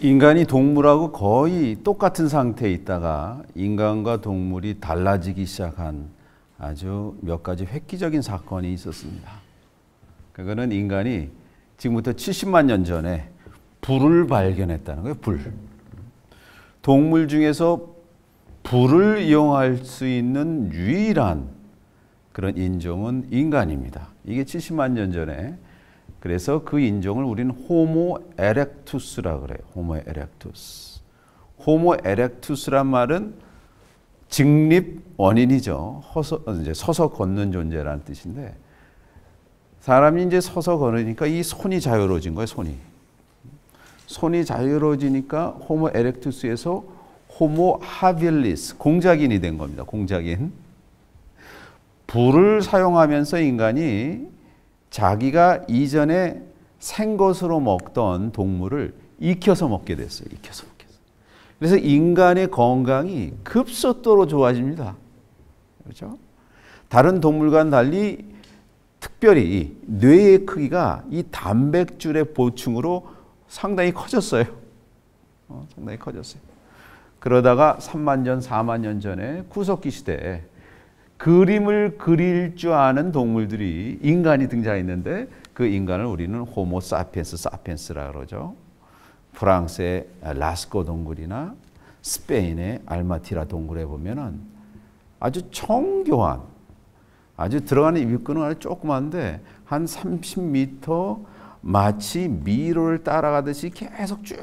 인간이 동물하고 거의 똑같은 상태에 있다가 인간과 동물이 달라지기 시작한 아주 몇 가지 획기적인 사건이 있었습니다. 그거는 인간이 지금부터 70만 년 전에 불을 발견했다는 거예요. 불. 동물 중에서 불을 이용할 수 있는 유일한 그런 인종은 인간입니다. 이게 70만 년 전에 그래서 그 인종을 우리는 호모 에렉투스라 그래요. 호모 에렉투스. 호모 에렉투스란 말은 직립 원인이죠. 허서, 이제 서서 걷는 존재라는 뜻인데 사람이 이제 서서 걸으니까 이 손이 자유로워진 거예요. 손이. 손이 자유로워지니까 호모 에렉투스에서 호모 하빌리스 공작인이 된 겁니다. 공작인. 불을 사용하면서 인간이 자기가 이전에 생것으로 먹던 동물을 익혀서 먹게 됐어요. 익혀서 먹게 됐어요. 그래서 인간의 건강이 급속도로 좋아집니다. 그렇죠? 다른 동물과는 달리 특별히 뇌의 크기가 이 단백질의 보충으로 상당히 커졌어요. 어, 상당히 커졌어요. 그러다가 3만 년, 4만 년 전에 구석기 시대에 그림을 그릴 줄 아는 동물들이 인간이 등장했는데 그 인간을 우리는 호모 사피엔스 사피엔스라 그러죠. 프랑스의 라스코 동굴이나 스페인의 알마티라 동굴에 보면은 아주 정교한 아주 들어가는 입구는 아주 조그만데 한 30m 마치 미로를 따라가듯이 계속 쭉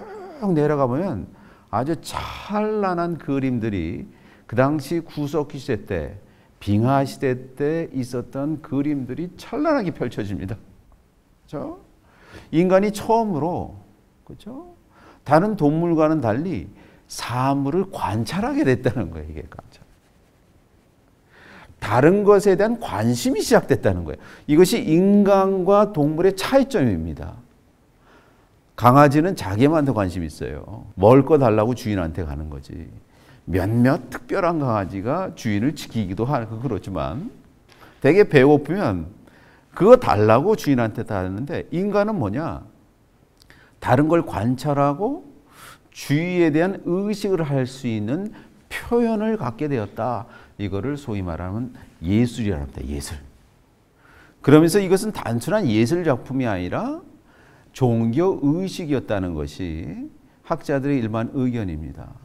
내려가 보면 아주 찬란한 그림들이 그 당시 구석기 시대 때 빙하 시대 때 있었던 그림들이 찬란하게 펼쳐집니다. 그렇죠? 인간이 처음으로 그렇죠? 다른 동물과는 달리 사물을 관찰하게 됐다는 거예요. 이게 관찰. 다른 것에 대한 관심이 시작됐다는 거예요. 이것이 인간과 동물의 차이점입니다. 강아지는 자기만한테 관심이 있어요. 먹을 거 달라고 주인한테 가는 거지. 몇몇 특별한 강아지가 주인을 지키기도 하고 그렇지만 되게 배고프면 그거 달라고 주인한테 다는데 인간은 뭐냐? 다른 걸 관찰하고 주의에 대한 의식을 할 수 있는 표현을 갖게 되었다. 이거를 소위 말하면 예술이라 합니다. 예술. 그러면서 이것은 단순한 예술 작품이 아니라 종교 의식이었다는 것이 학자들의 일반 의견입니다.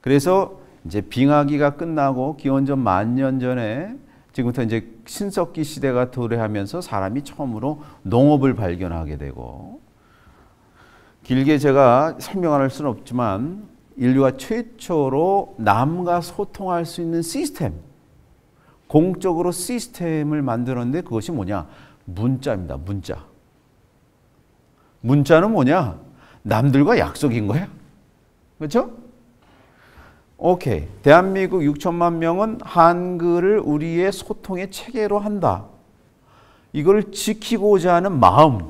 그래서 이제 빙하기가 끝나고 기원전 만년 전에 지금부터 이제 신석기 시대가 도래하면서 사람이 처음으로 농업을 발견하게 되고 길게 제가 설명할 수는 없지만 인류가 최초로 남과 소통할 수 있는 시스템, 공적으로 시스템을 만들었는데 그것이 뭐냐? 문자입니다. 문자. 문자는 뭐냐? 남들과 약속인 거야. 그렇죠? 오케이. 대한민국 6천만 명은 한글을 우리의 소통의 체계로 한다. 이걸 지키고자 하는 마음,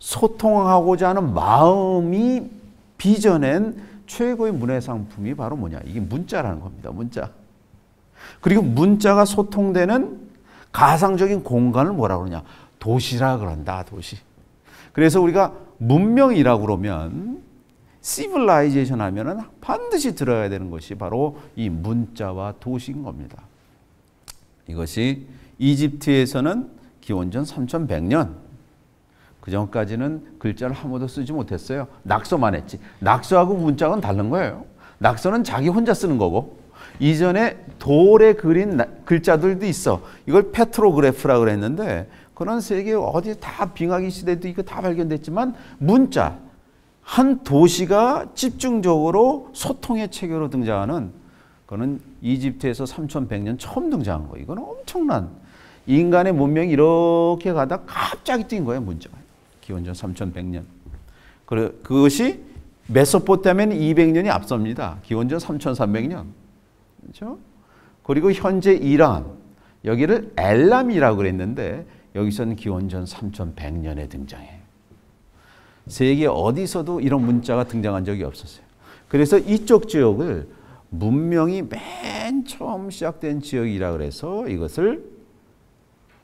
소통하고자 하는 마음이 빚어낸 최고의 문화 상품이 바로 뭐냐? 이게 문자라는 겁니다. 문자. 그리고 문자가 소통되는 가상적인 공간을 뭐라 그러냐? 도시라 그런다. 도시. 그래서 우리가 문명이라고 그러면 시블라이제이션 하면은 반드시 들어야 되는 것이 바로 이 문자와 도시인 겁니다. 이것이 이집트에서는 기원전 3100년 그 전까지는 글자를 한 번도 쓰지 못했어요. 낙서만 했지. 낙서하고 문자는 다른 거예요. 낙서는 자기 혼자 쓰는 거고 이전에 돌에 그린 글자들도 있어. 이걸 페트로그래프라 그랬는데 그런 세계 어디 다 빙하기 시대도 이거 다 발견됐지만 문자 한 도시가 집중적으로 소통의 체계로 등장하는 그거는 이집트에서 3100년 처음 등장한 거예요. 이거는 엄청난 인간의 문명이 이렇게 가다 갑자기 뛴 거예요, 문자가. 기원전 3100년. 그것이 메소포타미아는 200년이 앞섭니다. 기원전 3300년. 그렇죠? 그리고 현재 이란 여기를 엘람이라고 그랬는데 여기서는 기원전 3100년에 등장해. 세계 어디서도 이런 문자가 등장한 적이 없었어요. 그래서 이쪽 지역을 문명이 맨 처음 시작된 지역이라 그래서 이것을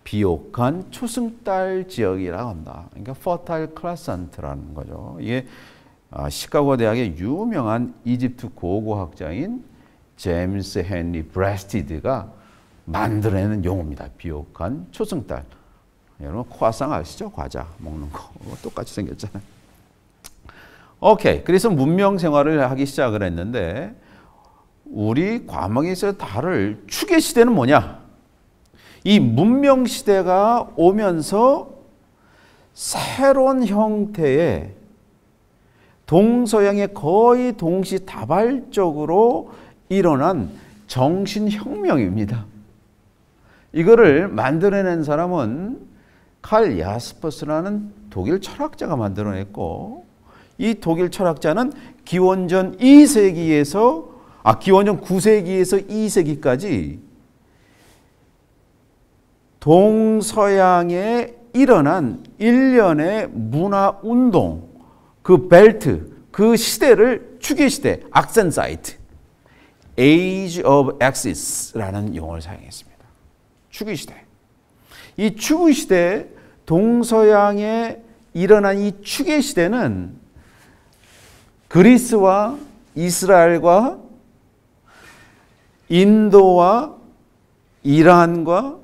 비옥한 초승달 지역이라고 한다. 그러니까 fertile crescent라는 거죠. 이게 아, 시카고 대학의 유명한 이집트 고고학자인 제임스 헨리 브레스티드가 만들어내는 용어입니다. 비옥한 초승달. 여러분 코아상 아시죠? 과자 먹는 거 똑같이 생겼잖아요. 오케이. 그래서 문명 생활을 하기 시작을 했는데 우리 과목에서 다룰 추계 시대는 뭐냐? 이 문명 시대가 오면서 새로운 형태의 동서양의 거의 동시다발적으로 일어난 정신혁명입니다. 이거를 만들어낸 사람은 칼 야스퍼스라는 독일 철학자가 만들어냈고 이 독일 철학자는 기원전 2세기에서 아 기원전 9세기에서 2세기까지 동서양에 일어난 일련의 문화 운동 그 벨트 그 시대를 추계 시대 악센 사이트 Age of Axis라는 용어를 사용했습니다. 추기 시대. 이 추구 시대 동서양에 일어난 이 추계 시대는 그리스와 이스라엘과 인도와 이란과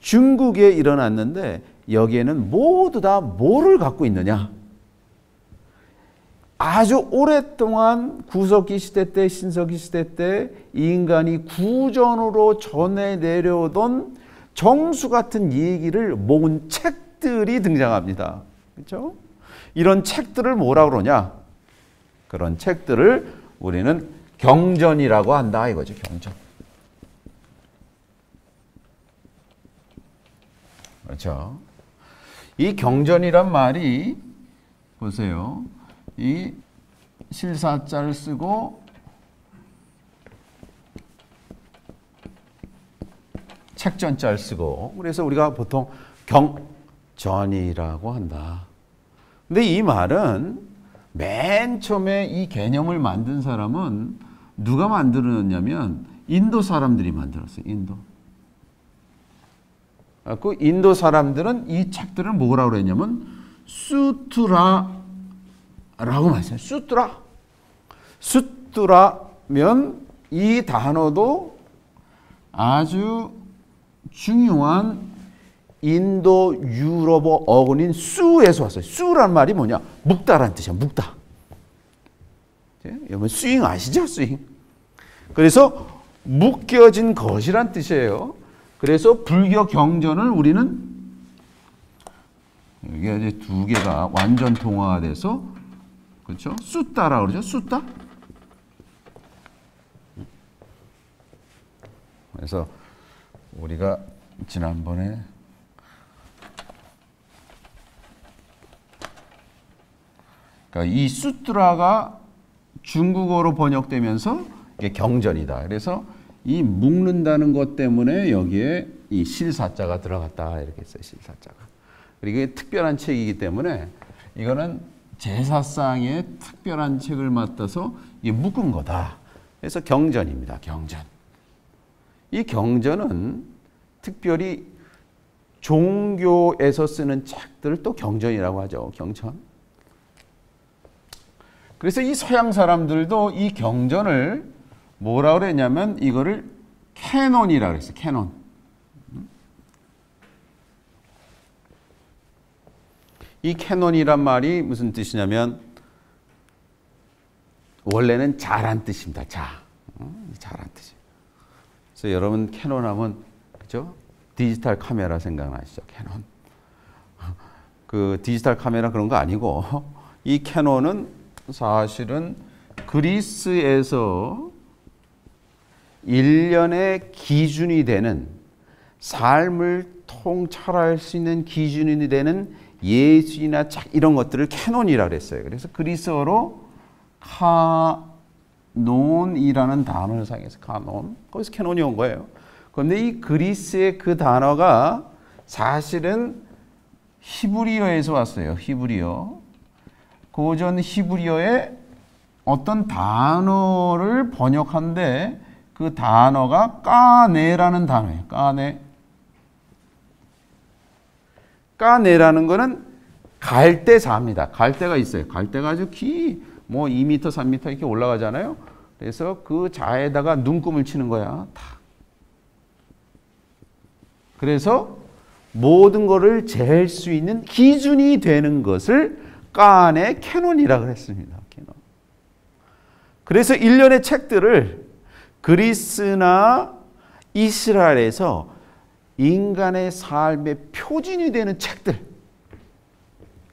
중국에 일어났는데 여기에는 모두 다 뭐를 갖고 있느냐? 아주 오랫동안 구석기 시대 때, 신석기 시대 때 인간이 구전으로 전해 내려오던 정수 같은 얘기를 모은 책들이 등장합니다. 그렇죠? 이런 책들을 뭐라 그러냐? 그런 책들을 우리는 경전이라고 한다 이거죠. 경전. 그렇죠. 이 경전이란 말이 보세요. 이 실사자를 쓰고 책전자를 쓰고 그래서 우리가 보통 경 전이라고 한다. 근데 이 말은 맨 처음에 이 개념을 만든 사람은 누가 만들었냐면 인도 사람들이 만들었어요. 인도. 그 인도 사람들은 이 책들을 뭐라고 그랬냐면 수트라 라고 말했어요. 수트라. 수트라면 이 단어도 아주 중요한 인도 유럽어 어근인 수에서 왔어요. 수란 말이 뭐냐? 묵다란 뜻이야. 묵다. 여러분 스윙 아시죠? 스윙. 그래서 묶여진 것이란 뜻이에요. 그래서 불교 경전을 우리는 이게 이제 두 개가 완전 통화가 돼서 그렇죠? 숫다라 그러죠. 숫다. 그래서 우리가 지난번에 그러니까 이 수트라가 중국어로 번역되면서 이게 경전이다. 그래서 이 묶는다는 것 때문에 여기에 이 실사자가 들어갔다 이렇게 했어요. 실사자가. 그리고 이게 특별한 책이기 때문에 이거는 제사상의 특별한 책을 맡아서 이게 묶은 거다. 그래서 경전입니다. 경전. 이 경전은 특별히 종교에서 쓰는 책들을 또 경전이라고 하죠. 경전. 그래서 이 서양 사람들도 이 경전을 뭐라 그랬냐면 이거를 canon이라 그랬어요. 캐논. 이 canon이란 말이 무슨 뜻이냐면 원래는 자란 뜻입니다. 자, 자란 뜻이. 그래서 여러분 캐논 하면 그죠? 디지털 카메라 생각나시죠? 캐논. 그 디지털 카메라 그런 거 아니고 이 canon은 사실은 그리스에서 일련의 기준이 되는 삶을 통찰할 수 있는 기준이 되는 예술이나 책 이런 것들을 canon이라 그랬어요. 그래서 그리스어로 κανών이라는 단어를 사용해서 κανών 거기서 canon이 온 거예요. 그런데 이 그리스의 그 단어가 사실은 히브리어에서 왔어요. 히브리어. 고전 히브리어의 어떤 단어를 번역한데 그 단어가 קנה라는 단어예요. קנה. קנה라는 거는 갈대 자입니다. 갈대가 있어요. 갈대가 아주 긴 뭐 2m, 3m 이렇게 올라가잖아요. 그래서 그 자에다가 눈금을 치는 거야. 다. 그래서 모든 것을 잴수 있는 기준이 되는 것을 קנה canon이라고 했습니다. 캐논. 그래서 일련의 책들을 그리스나 이스라엘에서 인간의 삶의 표준이 되는 책들.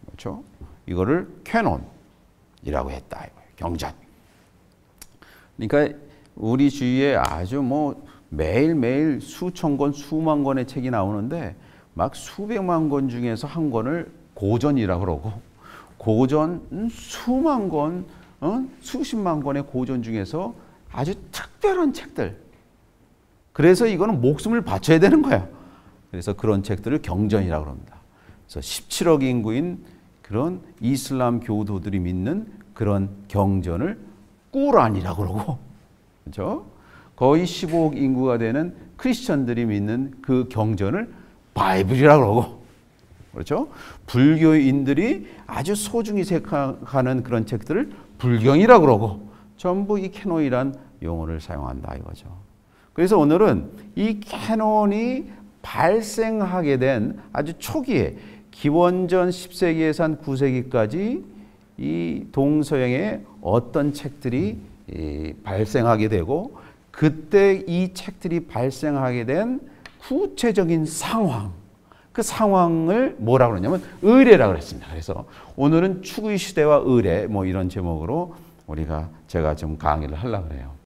그렇죠? 이거를 canon이라고 했다. 경전. 그러니까 우리 주위에 아주 뭐 매일매일 수천 권, 수만 권의 책이 나오는데 막 수백만 권 중에서 한 권을 고전이라고 그러고 고전 수만 권, 어? 수십만 권의 고전 중에서 아주 특별한 책들. 그래서 이거는 목숨을 바쳐야 되는 거야. 그래서 그런 책들을 경전이라고 합니다. 그래서 17억 인구인 그런 이슬람 교도들이 믿는 그런 경전을 꾸란이라고 그러고, 그렇죠? 거의 15억 인구가 되는 크리스천들이 믿는 그 경전을 바이블이라고 그러고, 그렇죠? 불교인들이 아주 소중히 생각하는 그런 책들을 불경이라고 그러고, 전부 이 canon이란 용어를 사용한다 이거죠. 그래서 오늘은 이 canon이 발생하게 된 아주 초기에 기원전 10세기에서 한 9세기까지 이 동서양의 어떤 책들이 발생하게 되고 그때 이 책들이 발생하게 된 구체적인 상황 그 상황을 뭐라고 그러냐면 의례라고 그랬습니다. 그래서 오늘은 추구의 시대와 의례 뭐 이런 제목으로 우리가 제가 좀 강의를 하려고 그래요.